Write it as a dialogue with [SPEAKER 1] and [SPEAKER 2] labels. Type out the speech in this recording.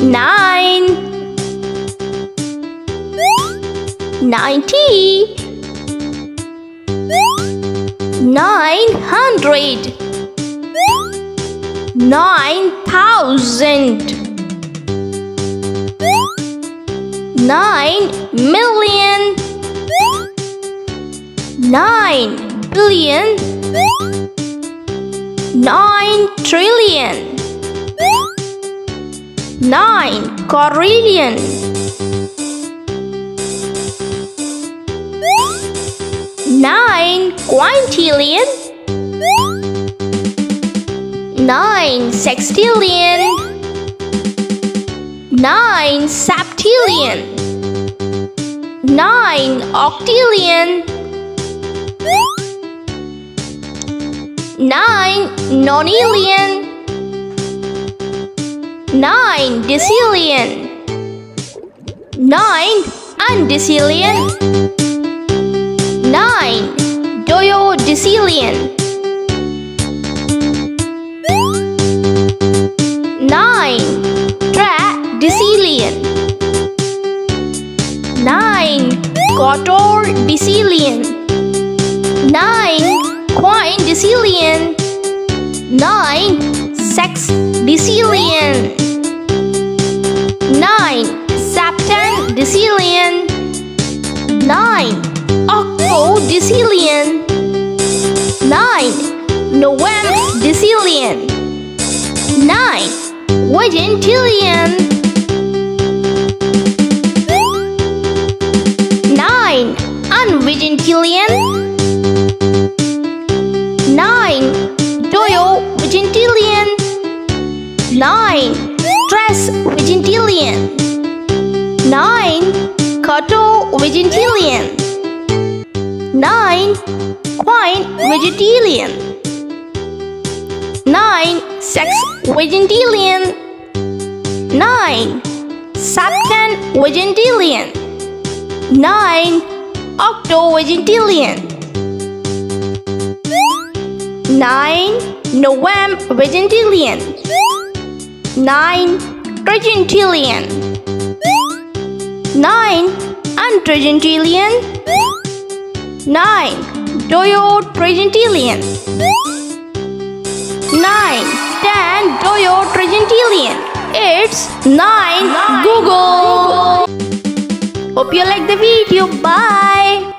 [SPEAKER 1] nine, ninety, nine hundred, nine thousand, nine million, nine billion, nine trillion nine quadrillion nine quintillion nine sextillion nine septillion nine octillion nine nonillion nine decillion, nine undecillion, nine duodecillion, nine tredecillion, nine quattuordecillion, nine quindecillion, nine sexdecillion nine septendecillion, nine octodecillion, nine novemdecillion, nine vigintillion, vigintillion 9 Cato vigintillion 9 Quine vigintillion 9 Sex vigintillion 9 Septen vigintillion 9 Octo vigintillion 9 Novem vigintillion nine trigintillion, nine untrigintillion, nine duotrigintillion, nine ten duotrigintillion. It's nine, nine googol. googol. Hope you like the video. Bye.